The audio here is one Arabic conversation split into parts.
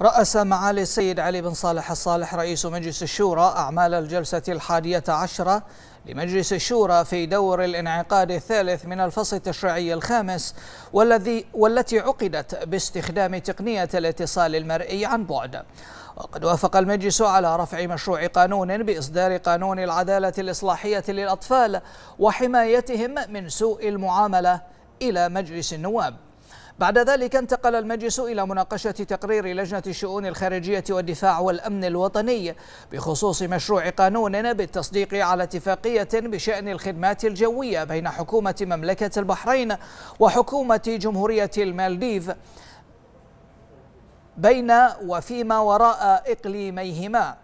رأس معالي السيد علي بن صالح الصالح رئيس مجلس الشورى أعمال الجلسة الحادية عشرة لمجلس الشورى في دور الانعقاد الثالث من الفصل التشريعي الخامس والذي والتي عقدت باستخدام تقنية الاتصال المرئي عن بعد. وقد وافق المجلس على رفع مشروع قانون بإصدار قانون العدالة الإصلاحية للأطفال وحمايتهم من سوء المعاملة إلى مجلس النواب. بعد ذلك انتقل المجلس إلى مناقشة تقرير لجنة الشؤون الخارجية والدفاع والأمن الوطني بخصوص مشروع قانون بالتصديق على اتفاقية بشأن الخدمات الجوية بين حكومة مملكة البحرين وحكومة جمهورية المالديف بين وفيما وراء إقليميهما.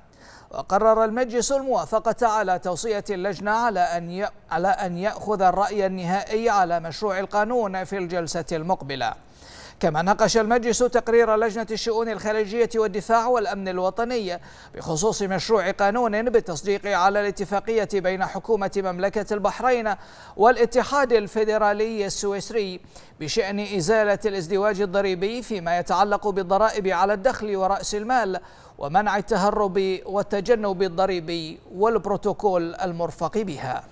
وقرر المجلس الموافقة على توصية اللجنة على أن على أن يأخذ الرأي النهائي على مشروع القانون في الجلسة المقبلة. كما ناقش المجلس تقرير لجنة الشؤون الخارجية والدفاع والأمن الوطني بخصوص مشروع قانون بالتصديق على الاتفاقية بين حكومة مملكة البحرين والاتحاد الفيدرالي السويسري بشأن إزالة الازدواج الضريبي فيما يتعلق بالضرائب على الدخل ورأس المال ومنع التهرب والتجنب الضريبي والبروتوكول المرفق بها.